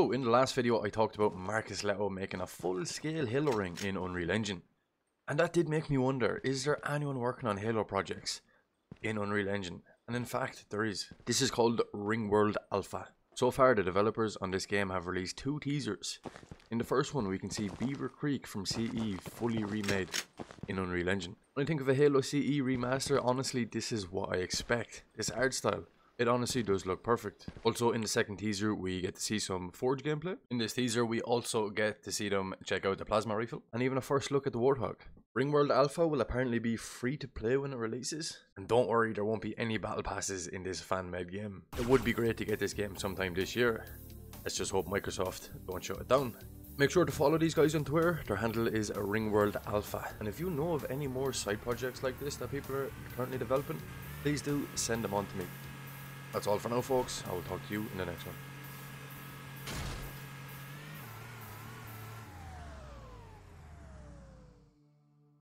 So, in the last video, I talked about Marcus Leto making a full-scale Halo ring in Unreal Engine. And that did make me wonder, is there anyone working on Halo projects in Unreal Engine? And in fact, there is. This is called Ringworld Alpha. So far, the developers on this game have released two teasers. In the first one, we can see Beaver Creek from CE fully remade in Unreal Engine. When I think of a Halo CE remaster, honestly, this is what I expect. This art style. It honestly does look perfect. Also, in the second teaser, we get to see some Forge gameplay. In this teaser, we also get to see them check out the plasma rifle, and even a first look at the Warthog. Ringworld Alpha will apparently be free to play when it releases. And don't worry, there won't be any battle passes in this fan-made game. It would be great to get this game sometime this year. Let's just hope Microsoft don't shut it down. Make sure to follow these guys on Twitter. Their handle is Ringworld Alpha. And if you know of any more side projects like this that people are currently developing, please do send them on to me. That's all for now, folks. I will talk to you in the next one.